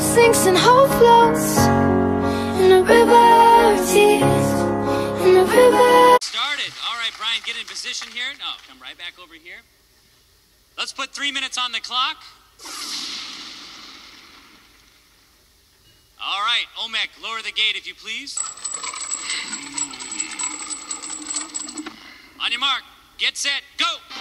sinks and hope floats in a river of tears, in a river. Started. All right, Brian, get in position here. No, come right back over here. Let's put three minutes on the clock. All right, Olmec, lower the gate if you please. On your mark, get set, go!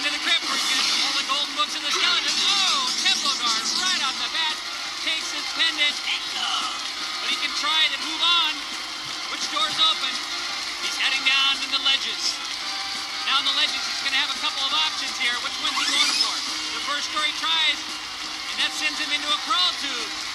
He's heading to the crypt where going to pull the golden books of the skeleton. Oh, temple guard right off the bat. Takes his pendant. But he can try to move on. Which door's open? He's heading down to the ledges. Now in the ledges, he's going to have a couple of options here. Which one's he going for? The first door he tries, and that sends him into a crawl tube.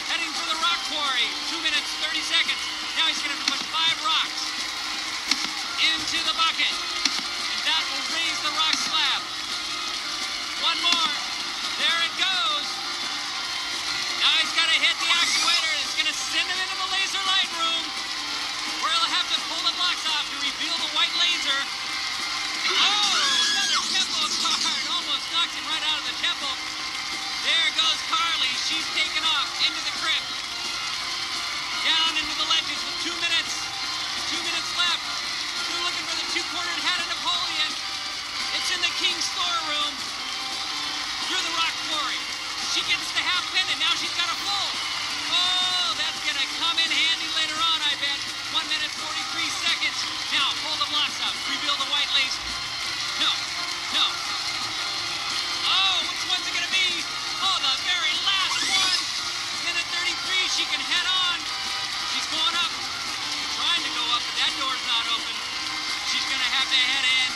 To head in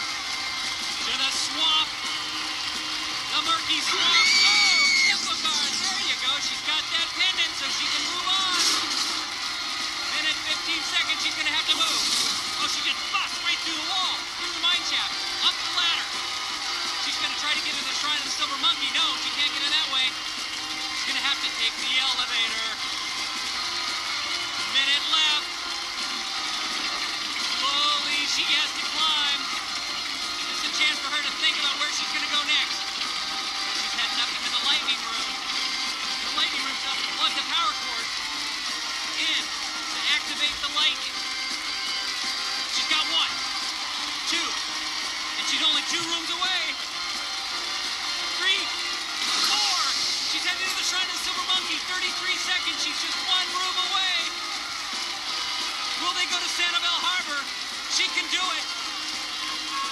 to the swamp. The murky swamp. Oh, guard. There you go. She's got that pendant so she can move on. Minute 15 seconds, she's gonna have to move. Oh, she just busts right through the wall, through the mine shaft, up the ladder. She's gonna try to get to the shrine of the silver monkey. No, she can't get in that way. She's gonna have to take the elevator. Two rooms away. Three, four. She's heading to the Shrine of Silver Monkey. 33 seconds. She's just one room away. Will they go to Sanibel Harbor? She can do it.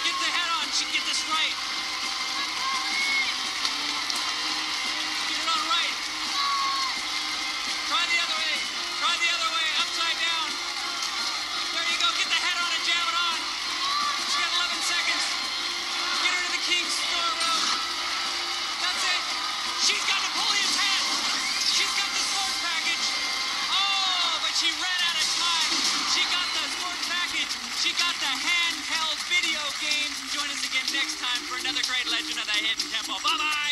Get the head on. She can get this right. Next time for another great legend of the Hidden Temple. Bye bye.